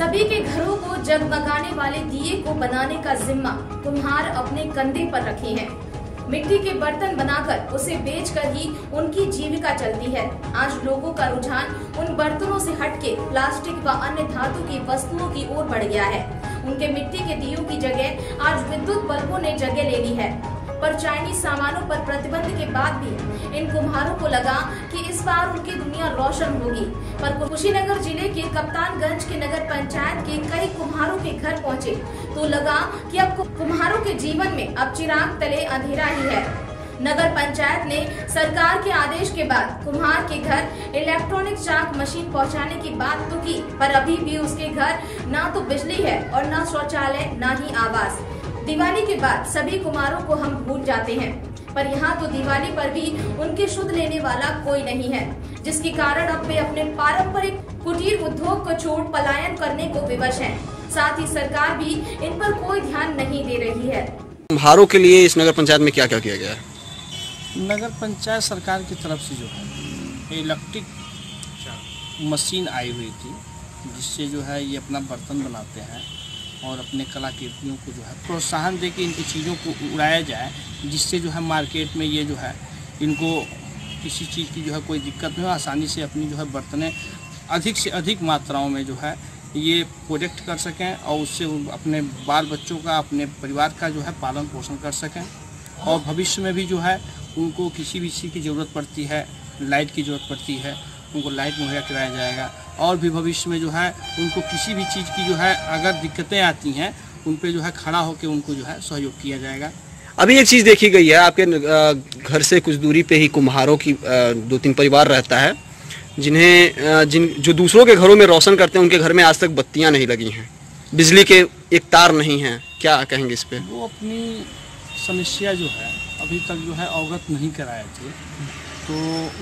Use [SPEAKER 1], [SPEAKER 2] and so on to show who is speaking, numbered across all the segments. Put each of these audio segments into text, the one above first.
[SPEAKER 1] सभी के घरों को जगमगाने वाले दिए को बनाने का जिम्मा कुम्हार अपने कंधे पर रखे हैं। मिट्टी के बर्तन बनाकर उसे बेचकर ही उनकी जीविका चलती है। आज लोगों का रुझान उन बर्तनों से हटके प्लास्टिक व अन्य धातु की वस्तुओं की ओर बढ़ गया है। उनके मिट्टी के दियों की जगह आज विद्युत बल्बों ने जगह ले ली है। पर चाइनीज़ सामानों पर प्रतिबंध के बाद भी इन कुम्हारों को लगा कि इस बार उनकी दुनिया रोशन होगी। पर कुशीनगर ज़िले के कप्तानगंज के नगर पंचायत के कई कुम्हारों के घर पहुँचे तो लगा कि अब कुम्हारों के जीवन में अब चिराग तले अंधेरा ही है। नगर पंचायत ने सरकार के आदेश के बाद कुम्हार के घर इलेक्ट्रॉनिक चाक मशीन पहुँचाने की बात तो की, पर अभी भी उसके घर ना तो बिजली है और न शौचालय, न ही आवास। दिवाली के बाद सभी कुमारों को हम भूल जाते हैं। पर यहाँ तो दिवाली पर भी उनके शुद्ध लेने वाला कोई नहीं है जिसके कारण अब वे अपने पारंपरिक कुटीर उद्योग को छोड़ पलायन करने को विवश हैं। साथ ही सरकार भी इन पर कोई ध्यान नहीं दे रही है।
[SPEAKER 2] कुम्हारों के लिए इस नगर पंचायत में क्या क्या किया गया है?
[SPEAKER 3] नगर पंचायत सरकार की तरफ़ से जो है इलेक्ट्रिक मशीन आई हुई थी जिससे जो है ये अपना बर्तन बनाते हैं। और अपने कलाकृतियों को जो है प्रोत्साहन दे के इनकी चीज़ों को उड़ाया जाए, जिससे जो है मार्केट में ये जो है, इनको किसी चीज़ की जो है कोई दिक्कत नहीं हो, आसानी से अपनी जो है बर्तनें अधिक से अधिक मात्राओं में जो है ये प्रोजेक्ट कर सकें और उससे अपने बाल बच्चों का, अपने परिवार का जो है पालन पोषण कर सकें। और भविष्य में भी जो है उनको किसी भी चीज़ की ज़रूरत पड़ती है, लाइट की ज़रूरत पड़ती है, उनको लाइट मुहैया कराया जाएगा। और भी भविष्य में जो है उनको किसी भी चीज़ की जो है अगर दिक्कतें आती हैं उन पर जो है खड़ा होकर उनको जो है सहयोग किया जाएगा।
[SPEAKER 2] अभी एक चीज़ देखी गई है आपके घर से कुछ दूरी पे ही कुम्हारों की दो तीन परिवार रहता है जिन्हें जिन जो दूसरों के घरों में रोशन करते हैं उनके घर में आज तक बत्तियाँ नहीं लगी हैं। बिजली के एक तार नहीं हैं क्या कहेंगे इस पर
[SPEAKER 3] वो अपनी समस्या जो है अभी तक जो है अवगत नहीं कराए थे। तो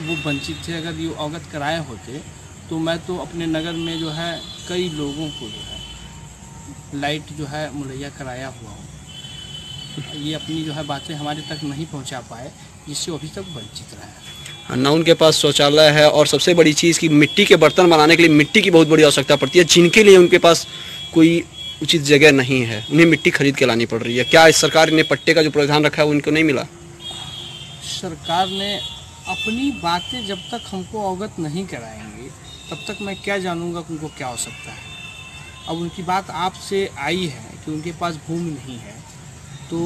[SPEAKER 3] वो वंचित थे अगर ये अवगत कराए होते तो मैं तो अपने नगर में जो है कई लोगों को जो है लाइट जो है मुहैया कराया हुआ हूँ। ये अपनी जो है बातें हमारे तक नहीं पहुँचा पाए जिससे अभी तक वंचित रहे
[SPEAKER 2] न उनके पास शौचालय है और सबसे बड़ी चीज़ की मिट्टी के बर्तन बनाने के लिए मिट्टी की बहुत बड़ी आवश्यकता पड़ती है। जिनके लिए उनके पास कोई उचित जगह नहीं है उन्हें मिट्टी खरीद के लानी पड़ रही है। क्या इस सरकार ने पट्टे का जो प्रावधान रखा है उनको नहीं मिला?
[SPEAKER 3] सरकार ने अपनी बातें जब तक हमको अवगत नहीं कराएँगे तब तक मैं क्या जानूँगा कि उनको क्या हो सकता है? अब उनकी बात आपसे आई है कि उनके पास भूमि नहीं है तो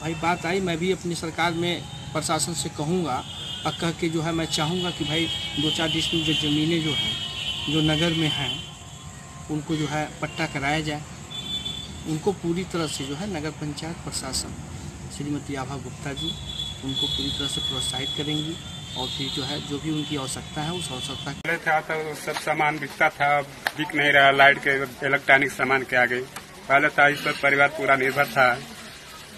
[SPEAKER 3] भाई बात आई, मैं भी अपनी सरकार में प्रशासन से कहूँगा, और कह के जो है मैं चाहूँगा कि भाई दो चार डिस्ट्रिक्ट जो ज़मीनें जो हैं, जो नगर में हैं, उनको जो है पट्टा कराया जाए। उनको पूरी तरह से जो है नगर पंचायत प्रशासन, श्रीमती आभा गुप्ता जी, उनको पूरी तरह से प्रोत्साहित करेंगी। और फिर जो है, जो भी उनकी आवश्यकता है, उस आवश्यकता
[SPEAKER 4] पहले था तो सब सामान बिकता था, बिक नहीं रहा, लाइट के, इलेक्ट्रॉनिक सामान के आगे। पहले था इस पर परिवार पूरा निर्भर था,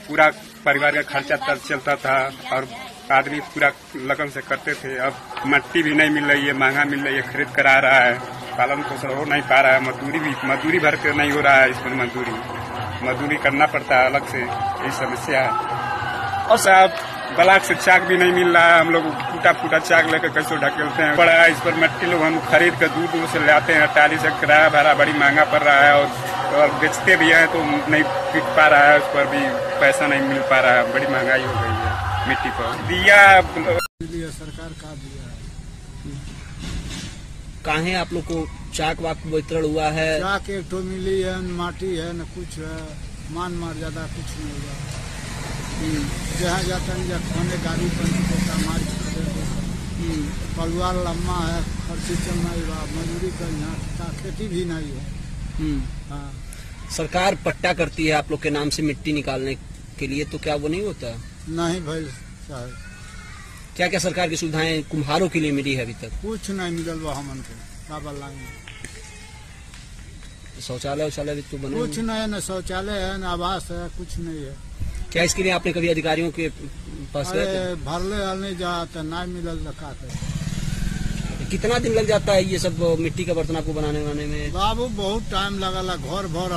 [SPEAKER 4] पूरा परिवार का खर्चा तब चलता था, और आदमी पूरा लगन से करते थे। अब मट्टी भी नहीं मिल रही है, महँगा मिल रही है, खरीद कर आ रहा है। पालन पोषण हो नहीं पा रहा है, मजदूरी भी, मजदूरी भर के नहीं हो रहा है इसमें मजदूरी। मजदूरी करना पड़ता है अलग से यही समस्या है। और साहब ब्लाक से चाक भी नहीं मिल रहा है। हम लोग टूटा फूटा चाक लेकर कैसे ढकेलते हैं? पड़ा इस पर मट्टी लोग हम खरीद कर दूर दूर से लाते हैं। टाली से किराया भाड़ा बड़ी महँगा पड़ रहा है और, और बेचते भी हैं तो नहीं बिक पा रहा है। उस पर भी पैसा नहीं मिल पा रहा है। बड़ी महँगाई हो गई है मिट्टी पर।
[SPEAKER 5] दिया सरकार का दिया
[SPEAKER 2] कहा आप लोग को चाक वाक वितरण हुआ है?
[SPEAKER 5] चाक एक तो मिली है न माटी है न कुछ है। मान मार ज़्यादा कुछ नहीं हुआ। जहाँ जाता नहीं जहाँ खाने गाड़ी पर समाज परिवार लंबा है खर्ची चल नहीं हुआ मजदूरी कर यहाँ खेती भी नहीं है। हाँ।
[SPEAKER 2] सरकार पट्टा करती है आप लोग के नाम से मिट्टी निकालने के लिए तो क्या वो नहीं होता?
[SPEAKER 5] नहीं भाई साहब।
[SPEAKER 2] क्या क्या सरकार की सुविधाएँ कुम्हारों के लिए मिली है अभी तक?
[SPEAKER 5] कुछ नहीं मिलल बा हमन को का बल्लाएँ
[SPEAKER 2] शौचालय उचालय भी तो बने
[SPEAKER 5] कुछ नहीं है न शौचालय है न आवास है कुछ नहीं है।
[SPEAKER 2] क्या इसके लिए आपने कभी अधिकारियों के पास गए
[SPEAKER 5] अरे भरले हल नहीं जा तो नहीं मिलल
[SPEAKER 2] थे कितना दिन लग जाता है ये सब मिट्टी का बर्तन आपको बनाने बनाने में?
[SPEAKER 5] बाबू बहुत टाइम लगल घर भर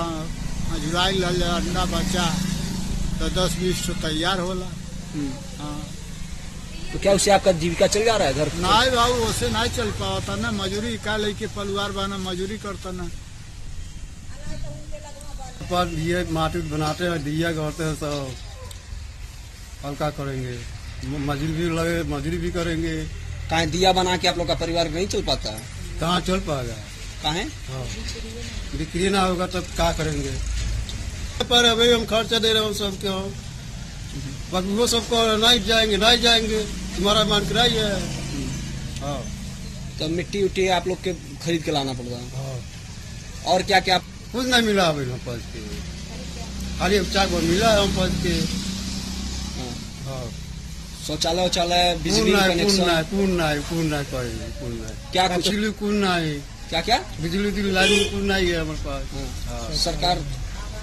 [SPEAKER 5] अजुराई लल अंडा बच्चा तो दस बीस तो तैयार होला। हाँ।
[SPEAKER 2] तो क्या उससे आपका जीविका चल जा रहा है घर?
[SPEAKER 5] नहीं बाबू उससे नहीं चल पाता ना मजूरी का लेके परिवार बना मजूरी करता ना।
[SPEAKER 6] पर दिए माटी बनाते हैं दिया गढ़ते हैं सब। हल्का करेंगे। मजदूरी भी लगे मजदूरी भी करेंगे।
[SPEAKER 2] कहाँ दिया बना के आप लोग का परिवार नहीं चल पाता? है
[SPEAKER 6] कहाँ चल पाएगा?
[SPEAKER 2] कहाँ है?
[SPEAKER 6] हाँ। बिक्री ना होगा तब क्या करेंगे? पर अभी हम खर्चा दे रहे हैं सबके। हम बस वो सबको नहीं जाएँगे नहीं जाएँगे। तुम्हारा मान कराई है। हाँ।
[SPEAKER 2] तो मिट्टी उट्टी आप लोग के खरीद के लाना पड़ता है।
[SPEAKER 6] हाँ
[SPEAKER 2] और क्या क्या
[SPEAKER 6] कुछ नहीं मिला अभी हम पहुँच के। खाली अब चाक मिला हम पहुँच के। हाँ।
[SPEAKER 2] शौचालय वौचालय
[SPEAKER 6] पूर्ण
[SPEAKER 2] बिजली कनेक्शन
[SPEAKER 6] पूर्ण नहीं पूर्ण नहीं करेंगे पूर्ण नहीं
[SPEAKER 2] क्या कुछ-
[SPEAKER 6] बिजली पूर्ण नहीं
[SPEAKER 2] क्या क्या
[SPEAKER 6] बिजली उजली लाइन पूर्ण नहीं है हमारे पास। हाँ।
[SPEAKER 2] सरकार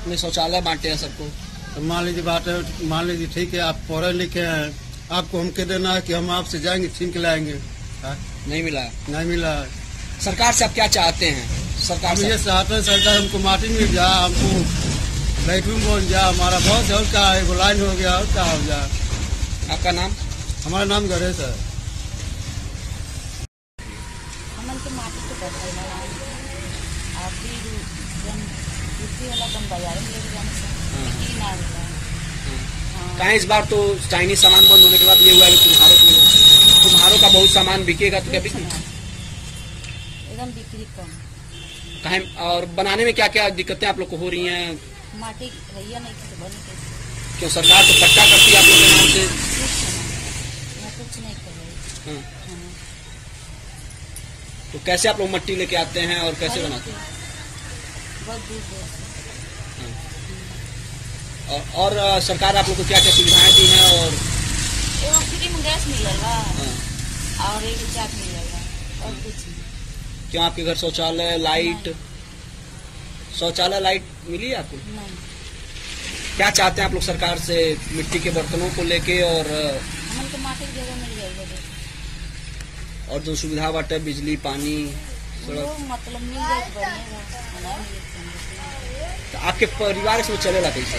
[SPEAKER 2] ने शौचालय बांटे हैं सबको।
[SPEAKER 6] तो मान लीजिए बात है मान लीजिए ठीक है आप पढ़े लिखे हैं आपको हम कह देना है कि हम आपसे जाएँगे छीन के लाएँगे। हाँ,
[SPEAKER 2] नहीं मिला।
[SPEAKER 6] नहीं मिला।
[SPEAKER 2] सरकार से आप क्या चाहते हैं? सरकार
[SPEAKER 6] हम ये चाहते हैं सरकार हमको माटी मिल जाए हमको बेडरूम बन जाए हमारा बहुत और क्या है वो लाइन हो गया और क्या हो जाए
[SPEAKER 2] आपका नाम?
[SPEAKER 6] हमारा नाम गणेश है।
[SPEAKER 7] ना होला हाँ।
[SPEAKER 2] कहा इस बार तो चाइनीज़ सामान बंद होने के बाद ये हुआ है तुम्हारों के तुम्हारों का बहुत सामान बिकेगा तो क्या बिक्री
[SPEAKER 7] एकदम बिक्री कम।
[SPEAKER 2] कहे और बनाने में क्या क्या दिक्कतें आप लोग को हो रही हैं?
[SPEAKER 7] माटी भैया नहीं किसे बने कैसे
[SPEAKER 2] क्यों सरकार तो पट्टा करती है आप लोग के नाम से?
[SPEAKER 7] कुछ नहीं मैं कुछ नहीं कर रही।
[SPEAKER 2] हाँ,
[SPEAKER 7] हाँ।
[SPEAKER 2] तो कैसे आप लोग मट्टी लेके आते हैं और कैसे बनाते। हैं?
[SPEAKER 7] बहुत दूर। दूर से
[SPEAKER 2] और, और सरकार आप लोग को क्या क्या सुविधाएँ दी हैं और?
[SPEAKER 7] फ्री में गैस मिलेगा
[SPEAKER 2] हाँ,
[SPEAKER 7] और एक मिलेगा और कुछ नहीं।
[SPEAKER 2] क्यों आपके घर शौचालय लाइट शौचालय लाइट मिली आपको?
[SPEAKER 7] नहीं।
[SPEAKER 2] क्या चाहते हैं आप लोग सरकार से मिट्टी के बर्तनों को लेके और अ,
[SPEAKER 7] हमन के माटी की जगह मिल जाएगा
[SPEAKER 2] और जो सुविधा बाटे बिजली पानी सड़क?
[SPEAKER 7] मतलब मिल तो तो हम
[SPEAKER 2] तो आपके परिवार इसमें चलेगा कैसे?